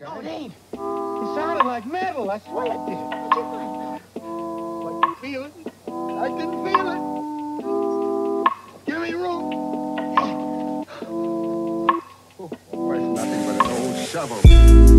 Kind. No, it ain't. It sounded like metal. I swear it did. What'd you find? What you feeling? I can feel it. Give me room. Oh, it's nothing but an old shovel.